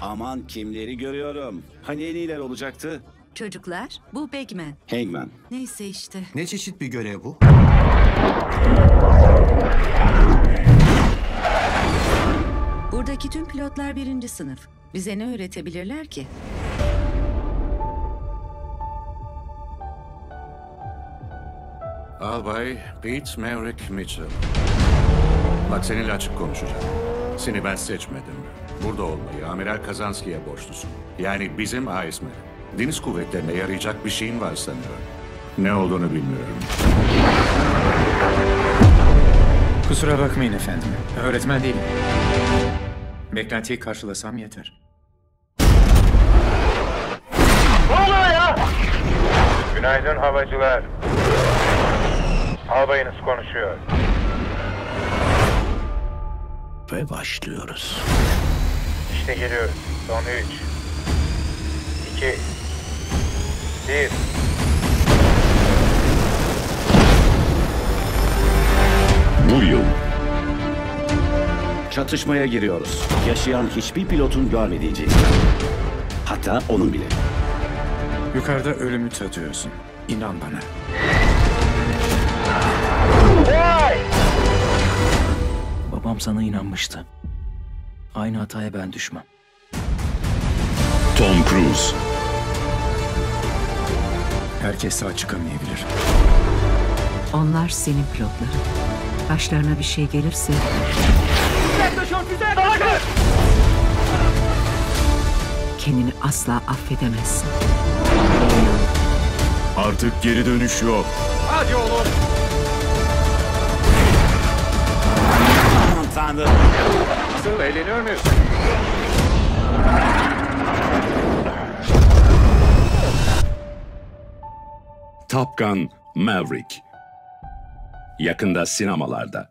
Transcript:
Aman kimleri görüyorum. Hani en iyiler olacaktı? Çocuklar, bu Bagman. Hangman. Neyse işte. Ne çeşit bir görev bu? Buradaki tüm pilotlar birinci sınıf. Bize ne öğretebilirler ki? Albay Pete Maverick Mitchell. Bak seninle açık konuşacağım. Seni ben seçmedim. Burada olmayı Amiral Kazanski'ye borçlusun. Yani bizim Iceman. Deniz kuvvetlerine yarayacak bir şeyin var sanıyorum. Ne olduğunu bilmiyorum. Kusura bakmayın efendim. Öğretmen değilim. Beklentiyi karşılasam yeter. Günaydın havacılar. Albayınız konuşuyor. Ve başlıyoruz. İşte geliyoruz. Son 3, 2, 1. Bu yıl. Çatışmaya giriyoruz. Yaşayan hiçbir pilotun görmediği. Hatta onun bile. Yukarıda ölümü tadıyorsun. İnan bana. Babam sana inanmıştı. Aynı hataya ben düşmem. Tom Cruise. Herkes sağ çıkamayabilir. Onlar senin pilotların. Başlarına bir şey gelirse... Kendini asla affedemezsin. Artık geri dönüş yok. Aman Nasıl eğleniyor muyuz? Top Gun Maverick. Yakında sinemalarda.